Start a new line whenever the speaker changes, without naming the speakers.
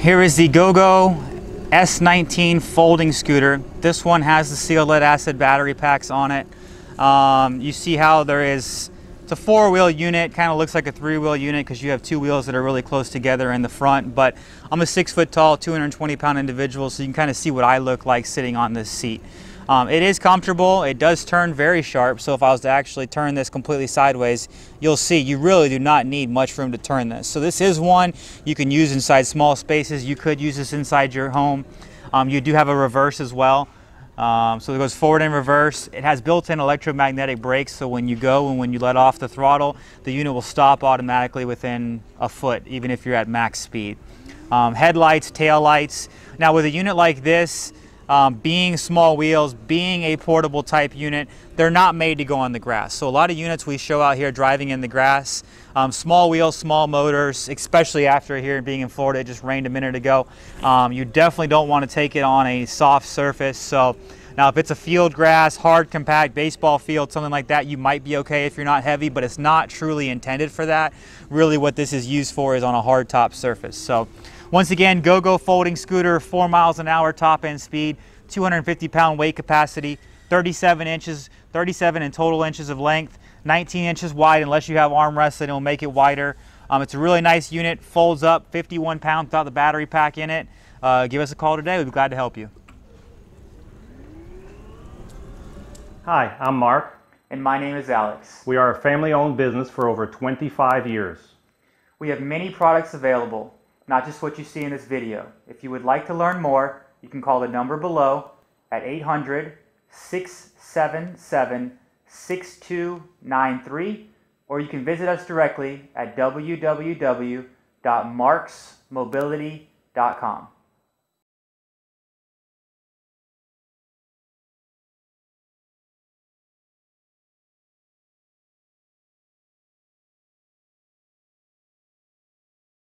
Here is the GoGo S19 folding scooter. This one has the sealed lead acid battery packs on it. Um, you see how there is, it's a four wheel unit, kind of looks like a three wheel unit because you have two wheels that are really close together in the front, but I'm a six foot tall, 220 pound individual, so you can kind of see what I look like sitting on this seat. Um, it is comfortable. It does turn very sharp. So if I was to actually turn this completely sideways, you'll see you really do not need much room to turn this. So this is one you can use inside small spaces. You could use this inside your home. Um, you do have a reverse as well. Um, so it goes forward and reverse. It has built-in electromagnetic brakes, so when you go and when you let off the throttle, the unit will stop automatically within a foot, even if you're at max speed. Um, headlights, tail lights. Now with a unit like this, um, being small wheels, being a portable type unit, they're not made to go on the grass. So a lot of units we show out here driving in the grass, um, small wheels, small motors, especially after here being in Florida, it just rained a minute ago. Um, you definitely don't want to take it on a soft surface. So now if it's a field grass, hard, compact, baseball field, something like that, you might be okay if you're not heavy, but it's not truly intended for that. Really what this is used for is on a hard top surface. So once again, GoGo folding scooter, four miles an hour top end speed, 250 pound weight capacity, 37 inches, 37 in total inches of length, 19 inches wide unless you have armrests it will make it wider. Um, it's a really nice unit, folds up, 51 pounds without the battery pack in it. Uh, give us a call today, we'd be glad to help you.
Hi, I'm Marc.
And my name is Alex.
We are a family owned business for over 25 years.
We have many products available not just what you see in this video. If you would like to learn more, you can call the number below at 800 677 6293 or you can visit us directly at www.marcsmobility.com.